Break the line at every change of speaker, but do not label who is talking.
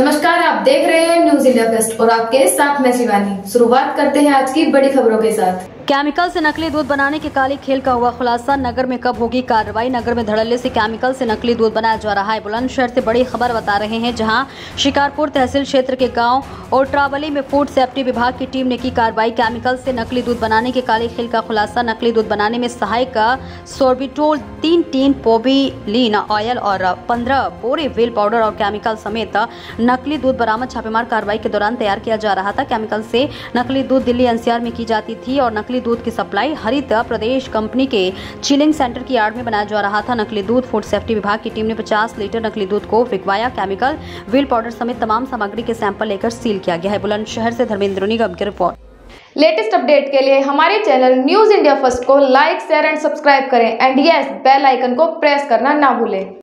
नमस्कार, आप देख रहे हैं न्यूज़ इंडिया फेस्ट और आपके साथ मैं शिवानी। शुरुआत करते हैं आज की बड़ी खबरों के साथ।
केमिकल से नकली दूध बनाने के काले खेल का हुआ खुलासा। नगर में कब होगी कार्रवाई? नगर में धड़ल्ले से केमिकल से नकली दूध बनाया जा रहा है। बुलंदशहर से बड़ी खबर बता रहे हैं, जहाँ शिकारपुर तहसील क्षेत्र के गाँव ओट्रावली में फ़ूड सेफ्टी विभाग की टीम ने की कार्रवाई। केमिकल से नकली दूध बनाने के काले खेल का खुलासा। नकली दूध बनाने में सहायक सोर्बिटोल, तीन टीन पोबिलीन ऑयल और पंद्रह बोरे व्हील पाउडर और केमिकल समेत नकली दूध बरामद छापेमार कार्रवाई के दौरान तैयार किया जा रहा था। केमिकल से नकली दूध दिल्ली एनसीआर में की जाती थी और नकली दूध की सप्लाई हरित प्रदेश कंपनी के चिलिंग सेंटर की आड़ में बनाया जा रहा था। नकली दूध फ़ूड सेफ्टी विभाग की टीम ने 50 लीटर नकली दूध को बिकवाया केमिकल व्हील पाउडर समेत तमाम सामग्री के सैंपल लेकर सील किया गया है। बुलंदशहर से धर्मेंद्र निगम की रिपोर्ट
लेटेस्ट अपडेट के लिए हमारे चैनल न्यूज़ इंडिया फ़र्स्ट को लाइक शेयर एंड सब्सक्राइब करें। एंड यस बेल आइकन को प्रेस करना ना भूलें।